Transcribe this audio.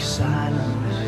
silence.